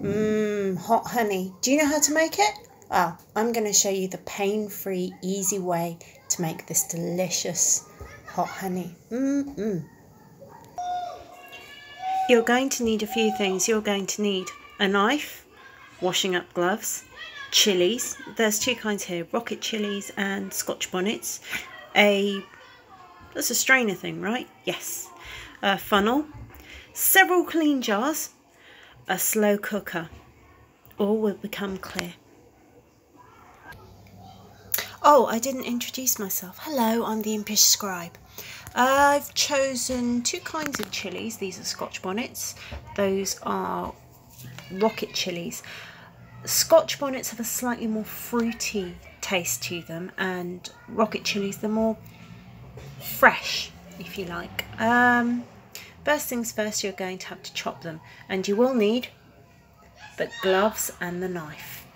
Mmm, hot honey. Do you know how to make it? Well, I'm going to show you the pain-free, easy way to make this delicious hot honey. Mmm. Mmm. You're going to need a few things. You're going to need a knife, washing up gloves, chilies. There's two kinds here, rocket chilies and scotch bonnets. A, that's a strainer thing, right? Yes. A funnel, several clean jars, a slow cooker. All will become clear. Oh, I didn't introduce myself. Hello, I'm the Impish Scribe. I've chosen two kinds of chilies. These are Scotch bonnets. Those are rocket chilies. Scotch bonnets have a slightly more fruity taste to them and rocket chilies they're more fresh if you like. Um, first things first you're going to have to chop them and you will need the gloves and the knife.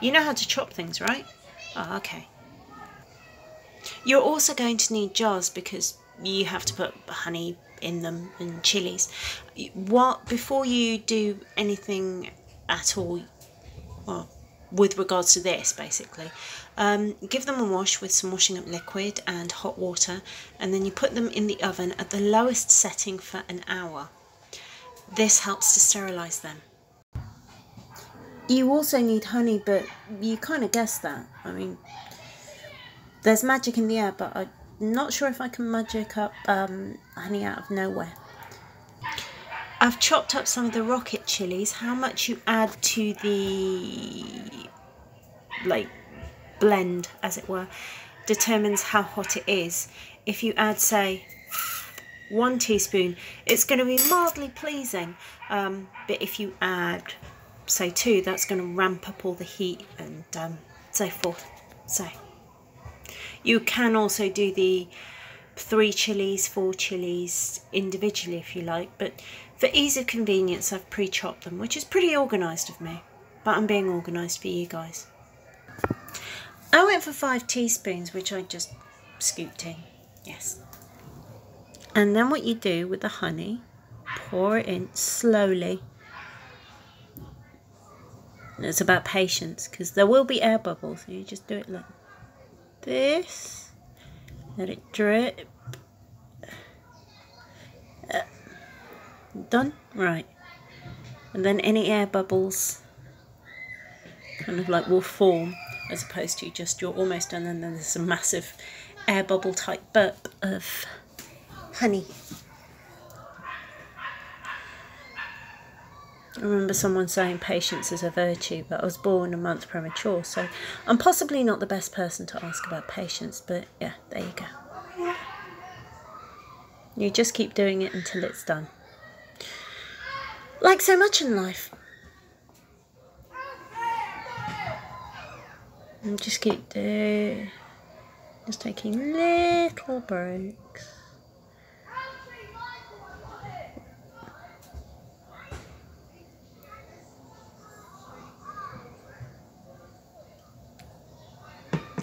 You know how to chop things right? Oh, okay. You're also going to need jars because you have to put honey in them and chilies. What before you do anything at all, well, with regards to this basically, um, give them a wash with some washing up liquid and hot water, and then you put them in the oven at the lowest setting for an hour. This helps to sterilize them. You also need honey, but you kind of guessed that. I mean, there's magic in the air, but I'm not sure if I can magic up um, honey out of nowhere. I've chopped up some of the rocket chilies. How much you add to the like blend, as it were, determines how hot it is. If you add, say, one teaspoon, it's going to be mildly pleasing. Um, but if you add, say, two, that's going to ramp up all the heat and um, so forth. So. You can also do the three chilies, four chilies individually if you like, but for ease of convenience I've pre-chopped them, which is pretty organised of me, but I'm being organised for you guys. I went for five teaspoons, which I just scooped in, yes. And then what you do with the honey, pour it in slowly. it's about patience, because there will be air bubbles, so you just do it like this. Let it drip. Done? Right. And then any air bubbles kind of like will form as opposed to just you're almost done and then there's a massive air bubble type burp of honey. I remember someone saying patience is a virtue, but I was born a month premature, so I'm possibly not the best person to ask about patience, but yeah, there you go. You just keep doing it until it's done. Like so much in life. And just keep doing, just taking little breaks.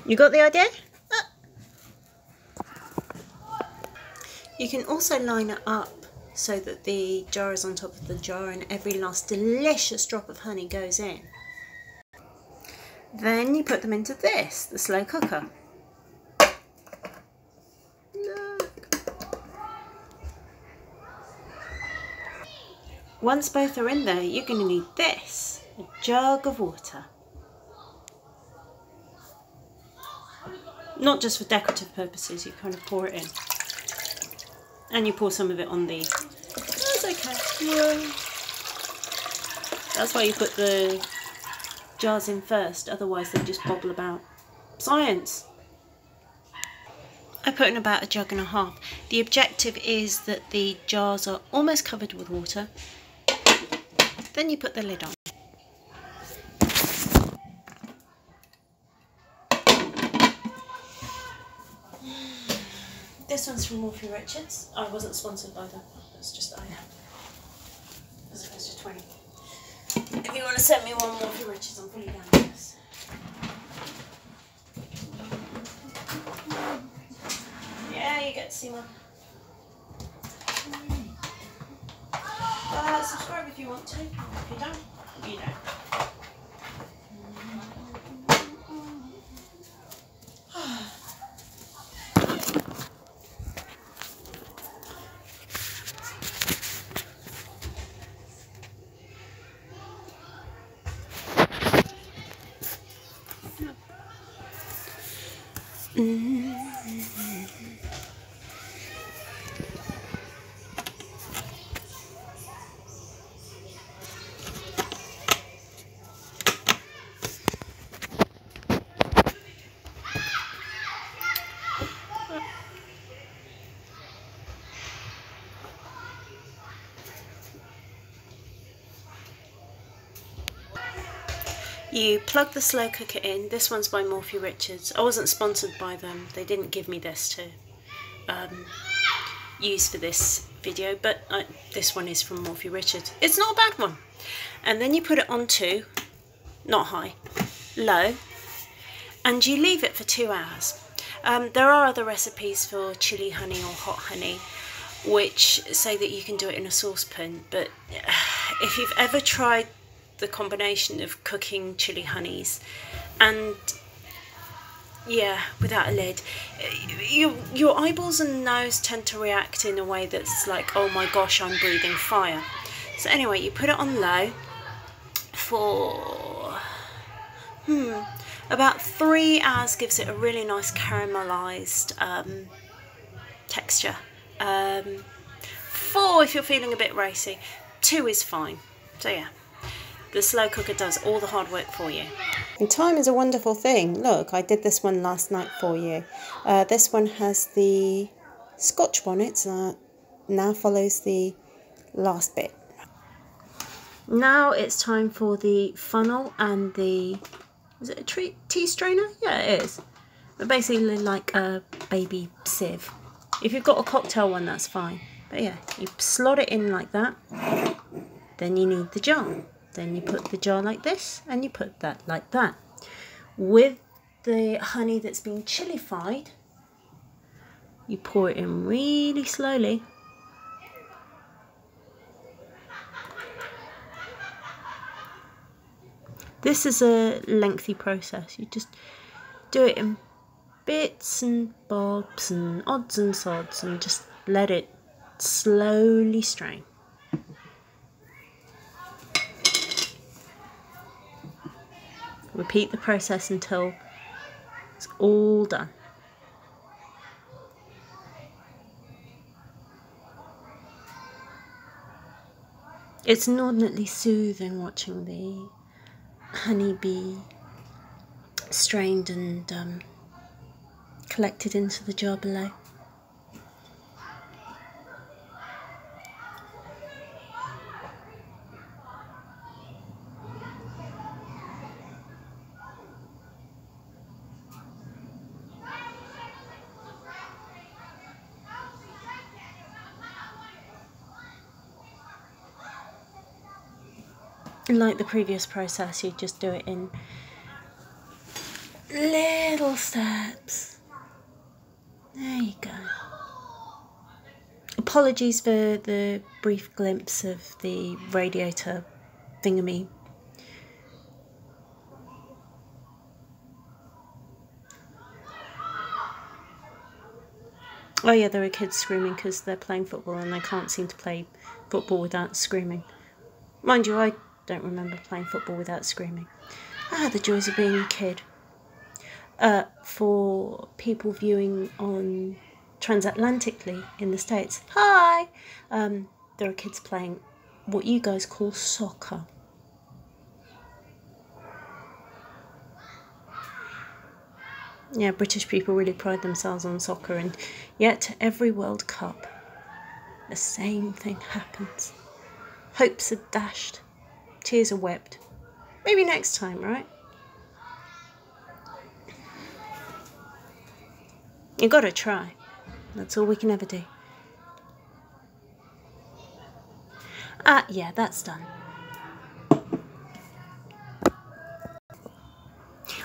You got the idea? You can also line it up so that the jar is on top of the jar and every last delicious drop of honey goes in. Then you put them into this, the slow cooker. Look. Once both are in there, you're going to need this, a jug of water. not just for decorative purposes, you kind of pour it in. And you pour some of it on the... That's okay. Yeah. That's why you put the jars in first, otherwise they just bobble about. Science! I put in about a jug and a half. The objective is that the jars are almost covered with water. Then you put the lid on. This one's from Morphy Richards. I wasn't sponsored by them. It's just I am. As opposed to 20. If you want to send me one Morphy Richards, I'm fully down with this. Yeah, you get to see one. Uh, subscribe if you want to. If you don't, you don't. うん You plug the slow cooker in. This one's by Morphy Richards. I wasn't sponsored by them. They didn't give me this to um, use for this video, but uh, this one is from Morphy Richards. It's not a bad one. And then you put it onto, not high, low, and you leave it for two hours. Um, there are other recipes for chili honey or hot honey which say that you can do it in a saucepan, but if you've ever tried the combination of cooking chili honeys and yeah without a lid. Your your eyeballs and nose tend to react in a way that's like oh my gosh i'm breathing fire. So anyway you put it on low for hmm about three hours gives it a really nice caramelized um, texture. Um, four if you're feeling a bit racy. Two is fine. So yeah the slow cooker does all the hard work for you. And time is a wonderful thing. Look, I did this one last night for you. Uh, this one has the scotch bonnet, uh, now follows the last bit. Now it's time for the funnel and the, is it a tea strainer? Yeah, it is. But basically like a baby sieve. If you've got a cocktail one, that's fine. But yeah, you slot it in like that. Then you need the jar. Then you put the jar like this and you put that like that. With the honey that's been chilified, you pour it in really slowly. This is a lengthy process. You just do it in bits and bobs and odds and sods and just let it slowly strain. Repeat the process until it's all done. It's inordinately soothing watching the honeybee strained and um, collected into the jar below. Like the previous process, you just do it in little steps. There you go. Apologies for the brief glimpse of the radiator thingamy. Oh yeah, there are kids screaming because they're playing football and they can't seem to play football without screaming. Mind you, I don't remember playing football without screaming. Ah, the joys of being a kid. Uh, for people viewing on transatlantically in the States, hi! Um, there are kids playing what you guys call soccer. Yeah, British people really pride themselves on soccer, and yet every World Cup, the same thing happens. Hopes are dashed, tears are wept. Maybe next time, right? You gotta try. That's all we can ever do. Ah, yeah, that's done.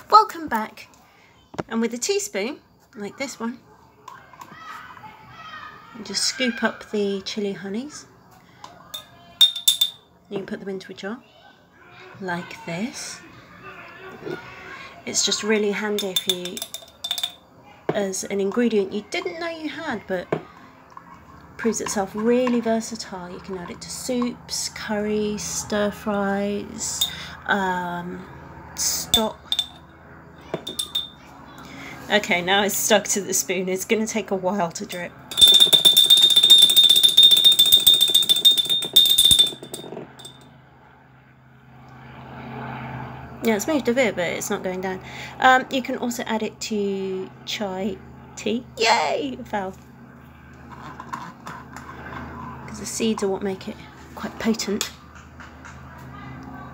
Welcome back. And with a teaspoon, like this one, just scoop up the chili honeys. You can put them into a jar like this. It's just really handy if you, as an ingredient you didn't know you had, but proves itself really versatile. You can add it to soups, curries, stir fries, um, stock. Okay, now it's stuck to the spoon. It's going to take a while to drip. Yeah, it's moved a bit, but it's not going down. Um, you can also add it to chai tea. Yay! Fell. Because the seeds are what make it quite potent.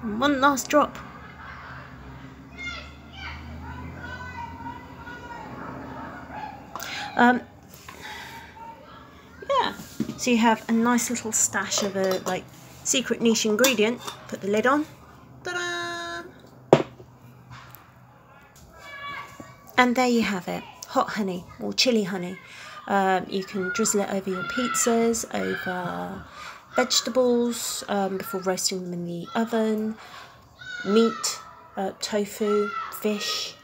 One last drop. Um, yeah, so you have a nice little stash of a like secret niche ingredient. Put the lid on. And there you have it, hot honey or chili honey. Um, you can drizzle it over your pizzas, over vegetables um, before roasting them in the oven, meat, uh, tofu, fish.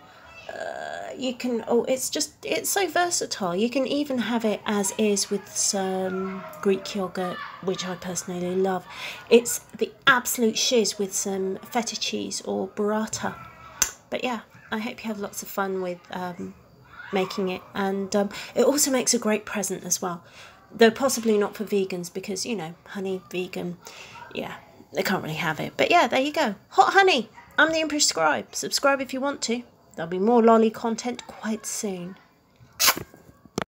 Uh, you can, oh, it's just, it's so versatile. You can even have it as is with some Greek yogurt, which I personally love. It's the absolute shiz with some feta cheese or burrata. But yeah, I hope you have lots of fun with um, making it. And um, it also makes a great present as well. Though possibly not for vegans because, you know, honey, vegan, yeah, they can't really have it. But yeah, there you go. Hot honey. I'm the Impish Scribe. Subscribe if you want to. There'll be more lolly content quite soon.